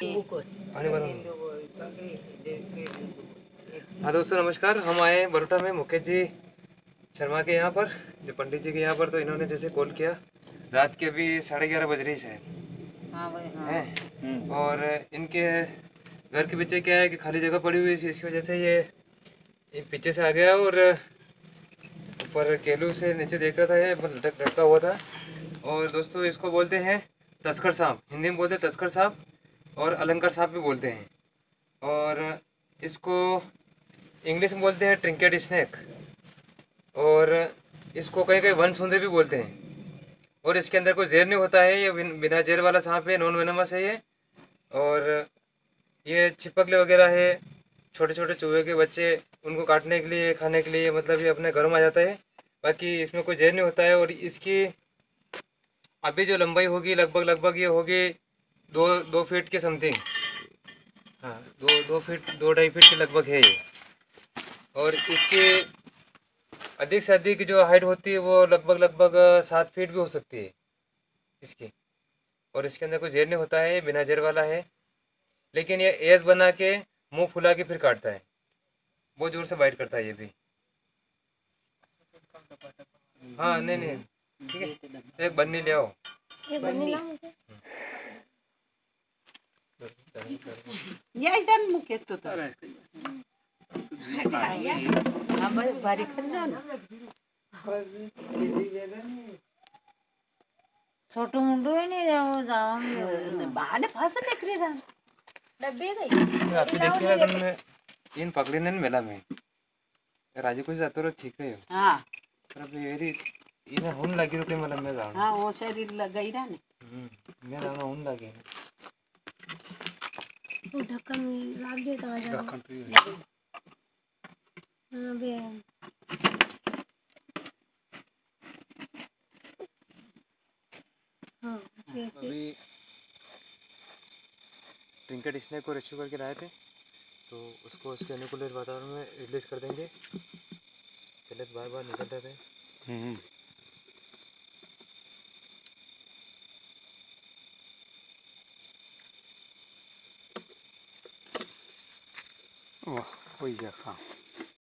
हाँ दोस्तों नमस्कार। हम आए बरोटा में मुकेश जी शर्मा के यहाँ पर जो पंडित जी के यहाँ पर तो इन्होंने जैसे कॉल किया रात के अभी साढ़े ग्यारह बज रही शायद। हाँ भाई हाँ। हैं? और इनके घर के पीछे क्या है कि खाली जगह पड़ी हुई थी इसकी वजह से ये ये पीछे से आ गया और ऊपर केलू से नीचे देख रहा था ये लटक लटका हुआ था। और दोस्तों इसको बोलते हैं तस्कर सांप हिंदी में बोलते हैं तस्कर सांप और अलंकार सांप भी बोलते हैं। और इसको इंग्लिश में बोलते हैं ट्रिंकेट स्नैक और इसको कहीं कहीं वन सुंदरी भी बोलते हैं। और इसके अंदर कोई जेर नहीं होता है, ये बिना जेर वाला सांप है, नॉन वेनमस है ये। और ये छिपकले वगैरह है छोटे छोटे चूहे के बच्चे, उनको काटने के लिए, खाने के लिए मतलब ये अपने घरों में आ जाता है। बाकी इसमें कोई जेर नहीं होता है और इसकी अभी जो लंबाई होगी लगभग लगभग ये होगी दो दो फीट के समथिंग हाँ दो दो फीट दो ढाई फीट के लगभग है ये। और इसकी अधिक से अधिक जो हाइट होती है वो लगभग लगभग सात फीट भी हो सकती है इसकी। और इसके अंदर कोई जेर नहीं होता है ये बिना जेर वाला है। लेकिन ये एस बना के मुँह फुला के फिर काटता है। बहुत ज़ोर से बाइट करता है ये भी। हाँ नहीं नहीं। ठीक है। एक बन्नी ले आओ। या इधर तो तो। बारी खा जाओ ना छोटू मुंडू ही नहीं जाओ जाओ बाने फास देख रहे था। डब्बे गई। रात्री देखते हैं तुमने इन पकड़ी ने मेला में राज़ी जातो रे ठीक है। हाँ। पर अब ये री इने हुन लगी रुके मतलब मैं जाऊँ। हाँ वो शरीर लगाई रहा ने। मैं जाऊँ हुन लगे। वो ढक्कन लाग दे तो आ जाओ हाँ बे हाँ। ऐसे ऐसे अभी ट्रिंकेट स्नैक को रेस्क्यू करके लाए थे तो उसको उसके अनुकूल वातावरण में रिलीज़ कर देंगे। पहले तो बार बार निकल रहे थे वही जगह